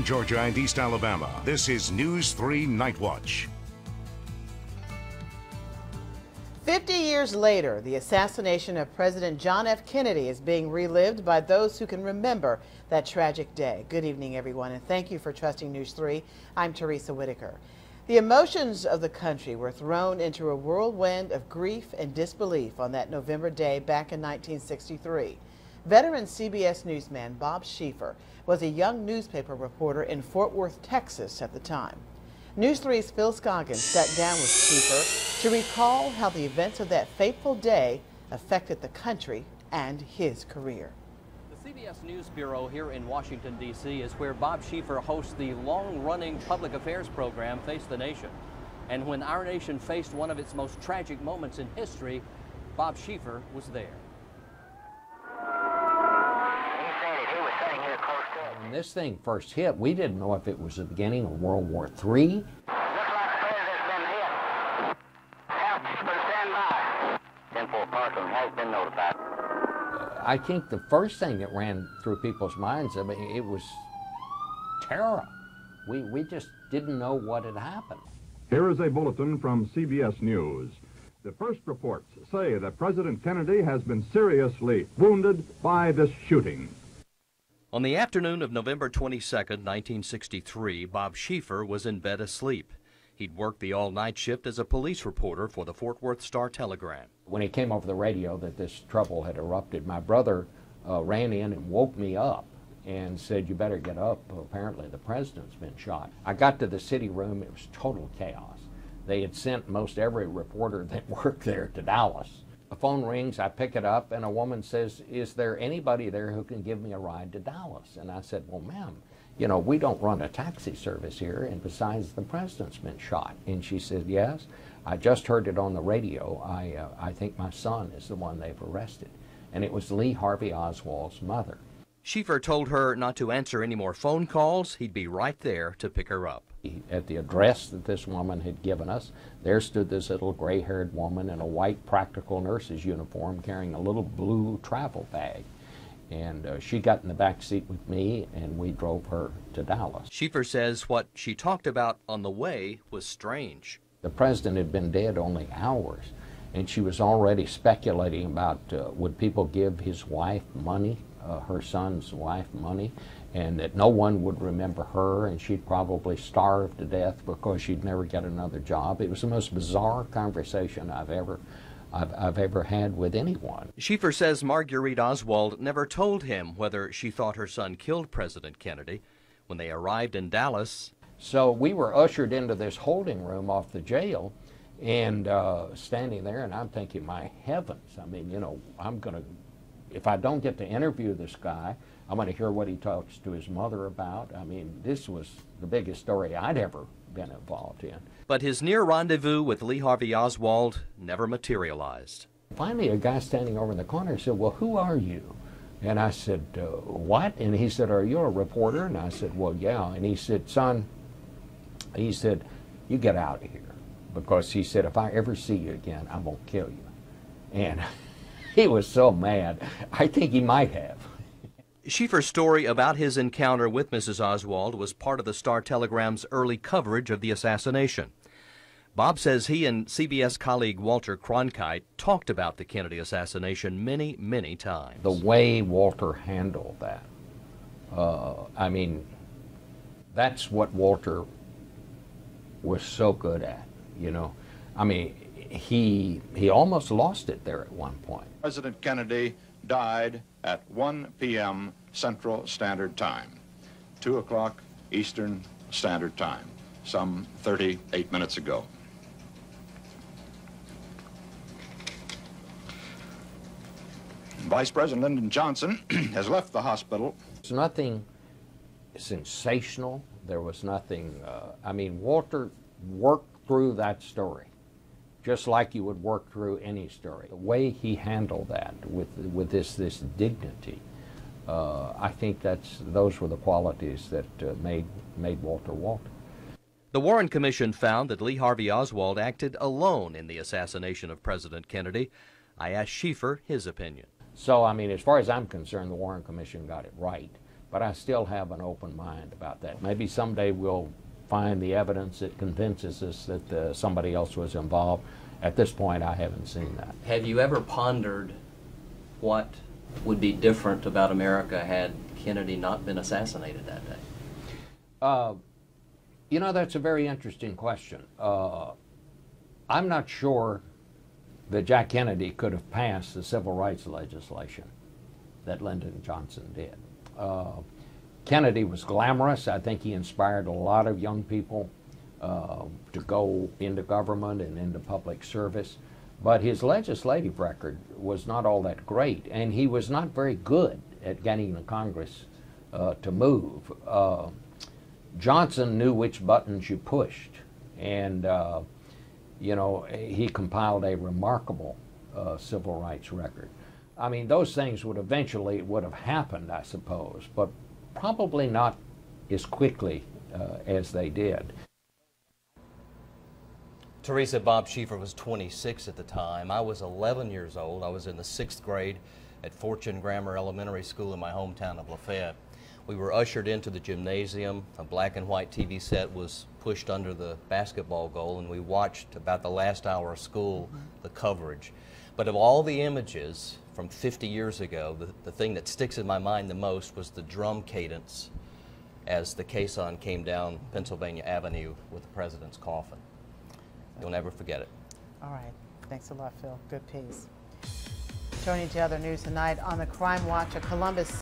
Georgia and East Alabama, this is News 3 Night Watch. 50 years later, the assassination of President John F. Kennedy is being relived by those who can remember that tragic day. Good evening, everyone, and thank you for trusting News 3. I'm Teresa Whitaker. The emotions of the country were thrown into a whirlwind of grief and disbelief on that November day back in 1963. Veteran CBS newsman Bob Schieffer was a young newspaper reporter in Fort Worth, Texas at the time. News 3's Phil Scoggins sat down with Schieffer to recall how the events of that fateful day affected the country and his career. The CBS News Bureau here in Washington, D.C. is where Bob Schieffer hosts the long-running public affairs program Face the Nation. And when our nation faced one of its most tragic moments in history, Bob Schieffer was there. When this thing first hit, we didn't know if it was the beginning of World War III. I think the first thing that ran through people's minds, I mean, it was terror. We, we just didn't know what had happened. Here is a bulletin from CBS News. The first reports say that President Kennedy has been seriously wounded by this shooting. On the afternoon of November 22, 1963, Bob Schieffer was in bed asleep. He'd worked the all-night shift as a police reporter for the Fort Worth Star-Telegram. When it came over the radio that this trouble had erupted, my brother uh, ran in and woke me up and said, you better get up. Apparently the president's been shot. I got to the city room. It was total chaos. They had sent most every reporter that worked there to Dallas. The phone rings, I pick it up, and a woman says, is there anybody there who can give me a ride to Dallas? And I said, well, ma'am, you know, we don't run a taxi service here, and besides, the president's been shot. And she said, yes, I just heard it on the radio. I, uh, I think my son is the one they've arrested. And it was Lee Harvey Oswald's mother. Schieffer told her not to answer any more phone calls. He'd be right there to pick her up. At the address that this woman had given us, there stood this little gray-haired woman in a white practical nurse's uniform carrying a little blue travel bag. And uh, she got in the back seat with me, and we drove her to Dallas. Schieffer says what she talked about on the way was strange. The president had been dead only hours, and she was already speculating about uh, would people give his wife money, uh, her son's wife money, and that no one would remember her, and she'd probably starve to death because she'd never get another job. It was the most bizarre conversation I've ever I've, I've, ever had with anyone. Schieffer says Marguerite Oswald never told him whether she thought her son killed President Kennedy. When they arrived in Dallas, so we were ushered into this holding room off the jail and uh, standing there, and I'm thinking, my heavens, I mean, you know, I'm going to, if I don't get to interview this guy, I'm going to hear what he talks to his mother about. I mean, this was the biggest story I'd ever been involved in. But his near rendezvous with Lee Harvey Oswald never materialized. Finally, a guy standing over in the corner said, Well, who are you? And I said, uh, What? And he said, Are you a reporter? And I said, Well, yeah. And he said, Son, he said, You get out of here. Because he said, If I ever see you again, I'm going to kill you. And he was so mad. I think he might have. Schieffer's story about his encounter with Mrs. Oswald was part of the Star Telegram's early coverage of the assassination. Bob says he and CBS colleague Walter Cronkite talked about the Kennedy assassination many, many times. The way Walter handled that, uh, I mean, that's what Walter was so good at, you know. I mean, he, he almost lost it there at one point. President Kennedy died at 1 p.m. Central Standard Time, 2 o'clock Eastern Standard Time, some 38 minutes ago. Vice President Lyndon Johnson has left the hospital. There's nothing sensational. There was nothing, uh, I mean, Walter worked through that story just like you would work through any story. The way he handled that with, with this, this dignity, uh, I think that's, those were the qualities that uh, made, made Walter Walter. The Warren Commission found that Lee Harvey Oswald acted alone in the assassination of President Kennedy. I asked Schieffer his opinion. So, I mean, as far as I'm concerned, the Warren Commission got it right but I still have an open mind about that. Maybe someday we'll find the evidence that convinces us that uh, somebody else was involved. At this point, I haven't seen that. Have you ever pondered what would be different about America had Kennedy not been assassinated that day? Uh, you know, that's a very interesting question. Uh, I'm not sure that Jack Kennedy could have passed the civil rights legislation that Lyndon Johnson did. Uh, Kennedy was glamorous. I think he inspired a lot of young people uh, to go into government and into public service. But his legislative record was not all that great, and he was not very good at getting the Congress uh, to move. Uh, Johnson knew which buttons you pushed, and uh, you know he compiled a remarkable uh, civil rights record. I mean, those things would eventually would have happened, I suppose, but probably not as quickly uh, as they did. Teresa Bob Schieffer was 26 at the time. I was 11 years old. I was in the sixth grade at Fortune Grammar Elementary School in my hometown of Lafayette. We were ushered into the gymnasium. A black and white TV set was pushed under the basketball goal, and we watched about the last hour of school the coverage. But of all the images from 50 years ago, the, the thing that sticks in my mind the most was the drum cadence as the caisson came down Pennsylvania Avenue with the president's coffin. You'll never forget it. All right. Thanks a lot, Phil. Good piece. Turning to other news tonight on the Crime Watch, a Columbus